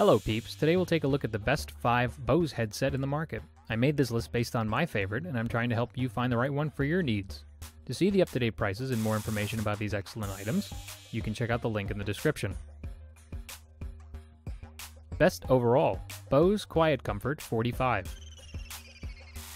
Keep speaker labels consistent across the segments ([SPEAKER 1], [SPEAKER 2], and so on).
[SPEAKER 1] Hello peeps, today we'll take a look at the best 5 Bose headset in the market. I made this list based on my favorite, and I'm trying to help you find the right one for your needs. To see the up-to-date prices and more information about these excellent items, you can check out the link in the description. Best overall, Bose Quiet Comfort 45.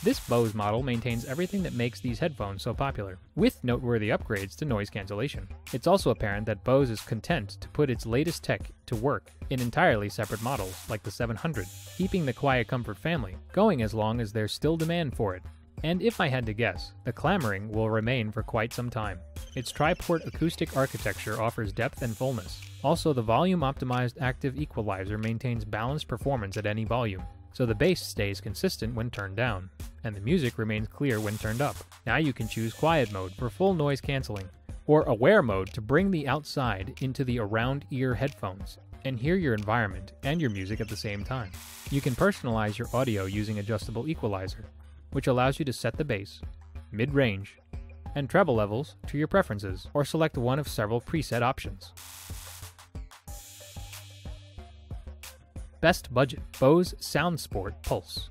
[SPEAKER 1] This Bose model maintains everything that makes these headphones so popular, with noteworthy upgrades to noise cancellation. It's also apparent that Bose is content to put its latest tech to work in entirely separate models, like the 700, keeping the Quiet Comfort family going as long as there's still demand for it. And if I had to guess, the clamoring will remain for quite some time. Its triport acoustic architecture offers depth and fullness. Also, the volume optimized active equalizer maintains balanced performance at any volume, so the bass stays consistent when turned down, and the music remains clear when turned up. Now you can choose quiet mode for full noise canceling, or aware mode to bring the outside into the around ear headphones and hear your environment and your music at the same time. You can personalize your audio using adjustable equalizer, which allows you to set the bass, mid-range, and treble levels to your preferences, or select one of several preset options. Best Budget Bose SoundSport Pulse.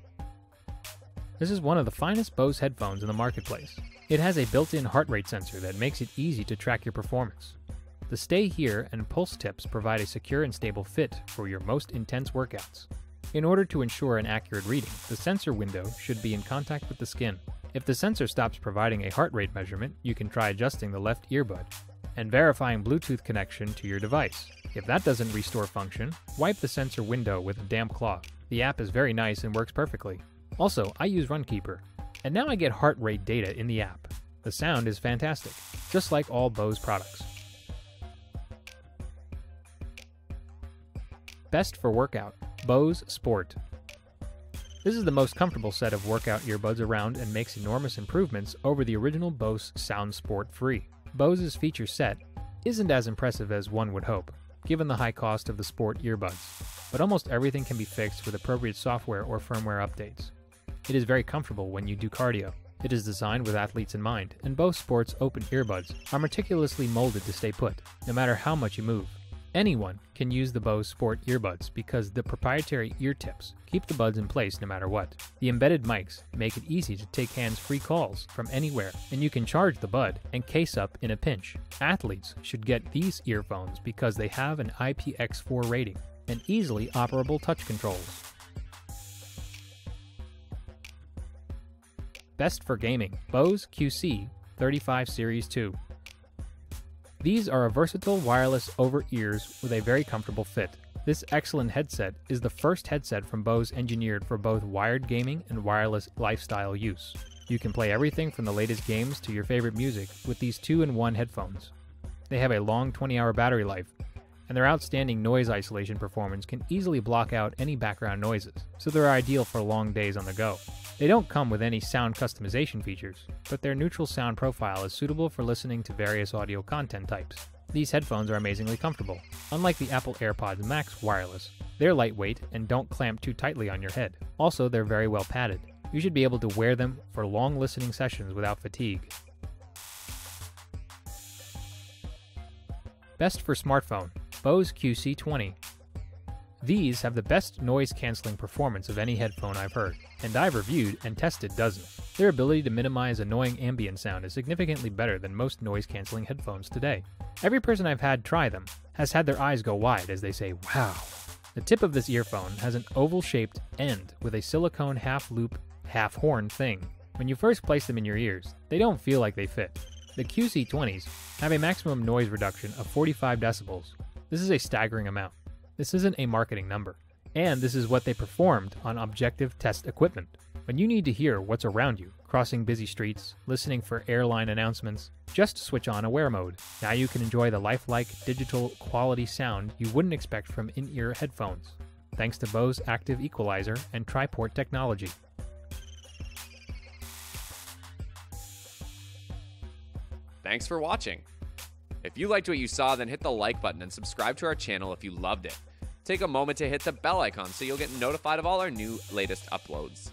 [SPEAKER 1] This is one of the finest Bose headphones in the marketplace. It has a built-in heart rate sensor that makes it easy to track your performance. The StayHear and Pulse tips provide a secure and stable fit for your most intense workouts. In order to ensure an accurate reading, the sensor window should be in contact with the skin. If the sensor stops providing a heart rate measurement, you can try adjusting the left earbud and verifying Bluetooth connection to your device. If that doesn't restore function, wipe the sensor window with a damp cloth. The app is very nice and works perfectly. Also, I use Runkeeper, and now I get heart rate data in the app. The sound is fantastic, just like all Bose products. Best for workout, Bose Sport. This is the most comfortable set of workout earbuds around and makes enormous improvements over the original Bose Sound Sport Free. Bose's feature set isn't as impressive as one would hope, given the high cost of the sport earbuds, but almost everything can be fixed with appropriate software or firmware updates. It is very comfortable when you do cardio. It is designed with athletes in mind, and Bose Sport's open earbuds are meticulously molded to stay put, no matter how much you move. Anyone can use the Bose Sport earbuds because the proprietary ear tips keep the buds in place no matter what. The embedded mics make it easy to take hands-free calls from anywhere, and you can charge the bud and case up in a pinch. Athletes should get these earphones because they have an IPX4 rating and easily operable touch controls. Best for gaming, Bose QC 35 Series 2. These are a versatile wireless over-ears with a very comfortable fit. This excellent headset is the first headset from Bose engineered for both wired gaming and wireless lifestyle use. You can play everything from the latest games to your favorite music with these two-in-one headphones. They have a long 20-hour battery life, and their outstanding noise isolation performance can easily block out any background noises, so they're ideal for long days on the go. They don't come with any sound customization features, but their neutral sound profile is suitable for listening to various audio content types. These headphones are amazingly comfortable. Unlike the Apple AirPods Max wireless, they're lightweight and don't clamp too tightly on your head. Also, they're very well padded. You should be able to wear them for long listening sessions without fatigue. Best for smartphone, Bose QC20. These have the best noise canceling performance of any headphone I've heard, and I've reviewed and tested dozens. Their ability to minimize annoying ambient sound is significantly better than most noise canceling headphones today. Every person I've had try them has had their eyes go wide as they say, wow. The tip of this earphone has an oval shaped end with a silicone half loop, half horn thing. When you first place them in your ears, they don't feel like they fit. The QC20s have a maximum noise reduction of 45 decibels. This is a staggering amount. This isn't a marketing number. And this is what they performed on objective test equipment. When you need to hear what's around you, crossing busy streets, listening for airline announcements, just switch on Aware mode. Now you can enjoy the lifelike digital quality sound you wouldn't expect from in-ear headphones, thanks to Bose Active Equalizer and Triport technology.
[SPEAKER 2] Thanks for watching. If you liked what you saw, then hit the like button and subscribe to our channel if you loved it. Take a moment to hit the bell icon so you'll get notified of all our new latest uploads.